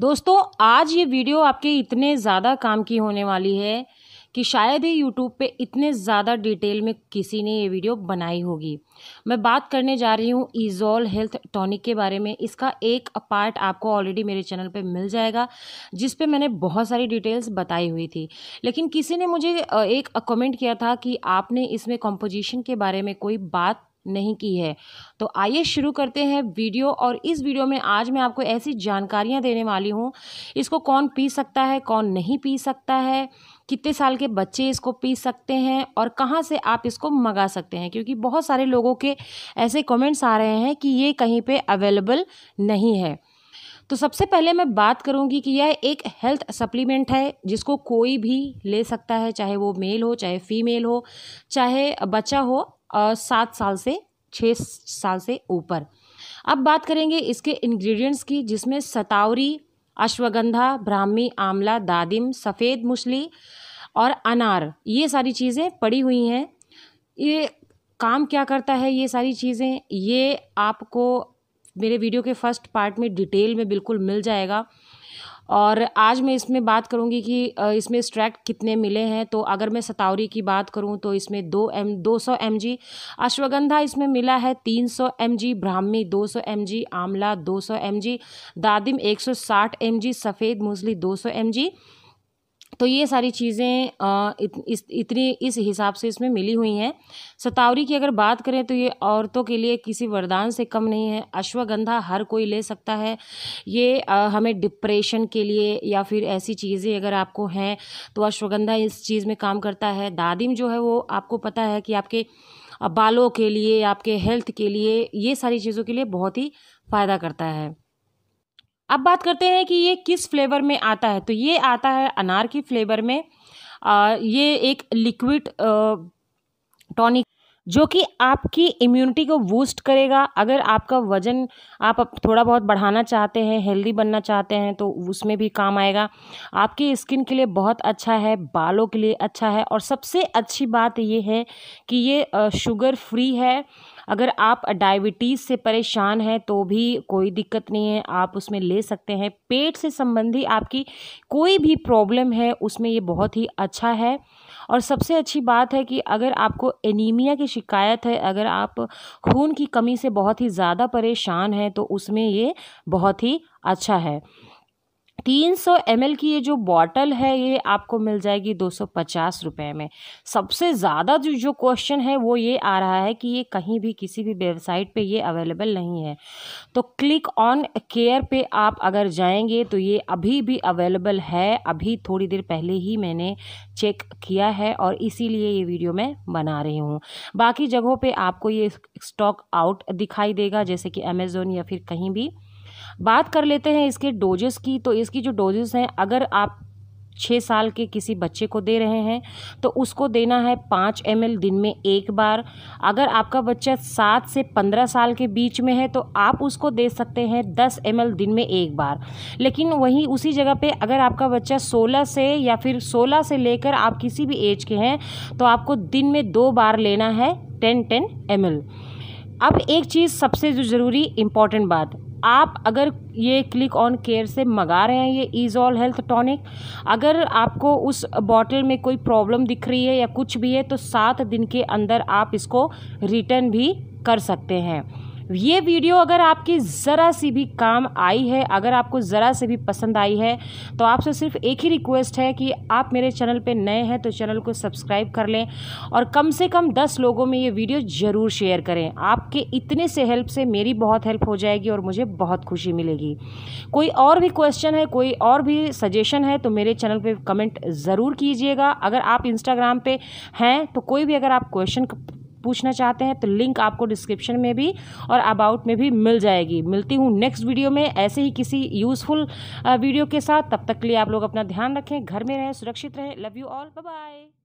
दोस्तों, आज ये वीडियो आपके इतने ज़्यादा काम की होने वाली है कि शायद ही यूट्यूब पे इतने ज़्यादा डिटेल में किसी ने ये वीडियो बनाई होगी। मैं बात करने जा रही हूँ ईजॉल हेल्थ टॉनिक के बारे में। इसका एक पार्ट आपको ऑलरेडी मेरे चैनल पे मिल जाएगा, जिस पे मैंने बहुत सारी डिटेल्स बताई हुई थी। लेकिन किसी ने मुझे एक कमेंट किया था कि आपने इसमें कॉम्पोजिशन के बारे में कोई बात नहीं की है। तो आइए शुरू करते हैं वीडियो और इस वीडियो में आज मैं आपको ऐसी जानकारियाँ देने वाली हूँ। इसको कौन पी सकता है, कौन नहीं पी सकता है, कितने साल के बच्चे इसको पी सकते हैं और कहाँ से आप इसको मंगा सकते हैं? क्योंकि बहुत सारे लोगों के ऐसे कमेंट्स आ रहे हैं कि ये कहीं पे अवेलेबल नहीं है। तो सबसे पहले मैं बात करूँगी कि यह एक हेल्थ सप्लीमेंट है, जिसको कोई भी ले सकता है, चाहे वो मेल हो, चाहे फीमेल हो, चाहे बच्चा हो सात साल से छः साल से ऊपर। अब बात करेंगे इसके इंग्रेडिएंट्स की, जिसमें सतावरी, अश्वगंधा, ब्राह्मी, आंवला, दादिम, सफ़ेद मुसली और अनार, ये सारी चीज़ें पड़ी हुई हैं। ये काम क्या करता है ये सारी चीज़ें? ये आपको मेरे वीडियो के फ़र्स्ट पार्ट में डिटेल में बिल्कुल मिल जाएगा। और आज मैं इसमें बात करूँगी कि इसमें स्ट्रैक्ट कितने मिले हैं। तो अगर मैं सतावरी की बात करूँ तो इसमें दो एम, दो सौ एम जी अश्वगंधा इसमें मिला है तीन सौ एम जी ब्राह्मी दो सौ एम जी आंवला दो सौ एम जी दादिम एक सौ साठ एम जी सफ़ेद मूसली दो सौ एम जी तो ये सारी चीज़ें इत, इस इतनी इस हिसाब से इसमें मिली हुई हैं। सतावरी की अगर बात करें तो ये औरतों के लिए किसी वरदान से कम नहीं है। अश्वगंधा हर कोई ले सकता है। ये आ, हमें डिप्रेशन के लिए या फिर ऐसी चीज़ें अगर आपको हैं तो अश्वगंधा इस चीज़ में काम करता है। दादिम जो है वो आपको पता है कि आपके बालों के लिए आपके हेल्थ के लिए ये सारी चीज़ों के लिए बहुत ही फ़ायदा करता है। अब बात करते हैं कि ये किस फ्लेवर में आता है। तो ये आता है अनार की फ्लेवर में। आ, ये एक लिक्विड टॉनिक जो कि आपकी इम्यूनिटी को बूस्ट करेगा। अगर आपका वज़न आप थोड़ा बहुत बढ़ाना चाहते हैं हेल्दी बनना चाहते हैं तो उसमें भी काम आएगा। आपकी स्किन के लिए बहुत अच्छा है बालों के लिए अच्छा है। और सबसे अच्छी बात ये है कि ये शुगर फ्री है। अगर आप डायबिटीज़ से परेशान हैं तो भी कोई दिक्कत नहीं है। आप उसमें ले सकते हैं। पेट से संबंधी आपकी कोई भी प्रॉब्लम है, उसमें ये बहुत ही अच्छा है। और सबसे अच्छी बात है कि अगर आपको एनीमिया की शिकायत है, अगर आप खून की कमी से बहुत ही ज़्यादा परेशान हैं तो उसमें ये बहुत ही अच्छा है। तीन सौ एम की ये जो बॉटल है, ये आपको मिल जाएगी दो सौ पचास रुपये में। सबसे ज़्यादा जो जो क्वेश्चन है, वो ये आ रहा है कि ये कहीं भी किसी भी वेबसाइट पे ये अवेलेबल नहीं है। तो क्लिक ऑन केयर पे आप अगर जाएँगे तो ये अभी भी अवेलेबल है। अभी थोड़ी देर पहले ही मैंने चेक किया है और इसीलिए ये वीडियो मैं बना रही हूँ। बाकी जगहों पर आपको ये स्टॉक आउट दिखाई देगा, जैसे कि अमेज़ोन या फिर कहीं भी। बात कर लेते हैं इसके डोजेस की तो इसकी जो डोजेस हैं, अगर आप छः साल के किसी बच्चे को दे रहे हैं तो उसको देना है पाँच एम दिन में एक बार। अगर आपका बच्चा सात से पंद्रह साल के बीच में है तो आप उसको दे सकते हैं दस एम दिन में एक बार। लेकिन वहीं उसी जगह पे अगर आपका बच्चा सोलह से या फिर सोलह से लेकर आप किसी भी एज के हैं तो आपको दिन में दो बार लेना है टेन टेन एम अब एक चीज़ सबसे जो ज़रूरी इंपॉर्टेंट बात आप अगर ये क्लिक ऑन केयर से मंगा रहे हैं, ये इज़ ऑल हेल्थ टॉनिक अगर आपको उस बॉटल में कोई प्रॉब्लम दिख रही है या कुछ भी है तो सात दिन के अंदर आप इसको रिटर्न भी कर सकते हैं। ये वीडियो अगर आपकी ज़रा सी भी काम आई है, अगर आपको ज़रा से भी पसंद आई है तो आपसे सिर्फ़ एक ही रिक्वेस्ट है कि आप मेरे चैनल पे नए हैं तो चैनल को सब्सक्राइब कर लें और कम से कम दस लोगों में ये वीडियो ज़रूर शेयर करें। आपके इतने से हेल्प से मेरी बहुत हेल्प हो जाएगी और मुझे बहुत खुशी मिलेगी। कोई और भी क्वेश्चन है, कोई और भी सजेशन है तो मेरे चैनल पर कमेंट ज़रूर कीजिएगा। अगर आप इंस्टाग्राम पर हैं तो कोई भी अगर आप क्वेश्चन पूछना चाहते हैं तो लिंक आपको डिस्क्रिप्शन में भी और अबाउट में भी मिल जाएगी। मिलती हूँ नेक्स्ट वीडियो में ऐसे ही किसी यूज़फुल वीडियो के साथ। तब तक के लिए आप लोग अपना ध्यान रखें, घर में रहें, सुरक्षित रहें। Love you all bye